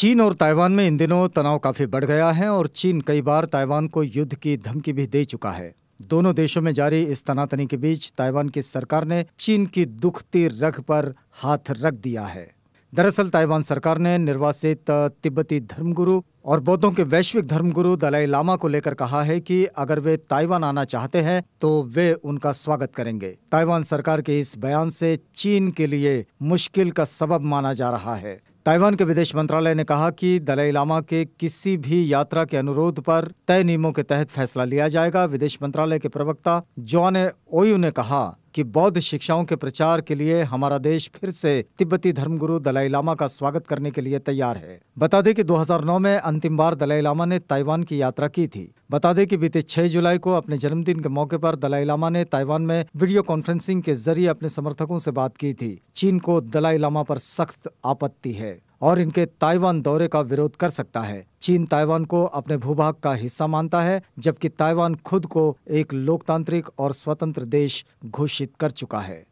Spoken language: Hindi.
चीन और ताइवान में इन दिनों तनाव काफ़ी बढ़ गया है और चीन कई बार ताइवान को युद्ध की धमकी भी दे चुका है। दोनों देशों में जारी इस तनातनी के बीच ताइवान की सरकार ने चीन की दुखती रख पर हाथ रख दिया है। दरअसल ताइवान सरकार ने निर्वासित तिब्बती धर्मगुरु और बौद्धों के वैश्विक धर्मगुरु दलाई लामा को लेकर कहा है कि अगर वे ताइवान आना चाहते हैं तो वे उनका स्वागत करेंगे। ताइवान सरकार के इस बयान से चीन के लिए मुश्किल का सबब माना जा रहा है। ताइवान के विदेश मंत्रालय ने कहा कि दलाई लामा के किसी भी यात्रा के अनुरोध पर तय नियमों के तहत फैसला लिया जाएगा। विदेश मंत्रालय के प्रवक्ता जॉन ओयू ने कहा कि बौद्ध शिक्षाओं के प्रचार के लिए हमारा देश फिर से तिब्बती धर्मगुरु दलाई लामा का स्वागत करने के लिए तैयार है। बता दें कि 2009 में अंतिम बार दलाई लामा ने ताइवान की यात्रा की थी। बता दें कि बीते 6 जुलाई को अपने जन्मदिन के मौके पर दलाई लामा ने ताइवान में वीडियो कॉन्फ्रेंसिंग के ज़रिए अपने समर्थकों से बात की थी। चीन को दलाई लामा पर सख्त आपत्ति है। और इनके ताइवान दौरे का विरोध कर सकता है। चीन ताइवान को अपने भूभाग का हिस्सा मानता है, जबकि ताइवान खुद को एक लोकतांत्रिक और स्वतंत्र देश घोषित कर चुका है।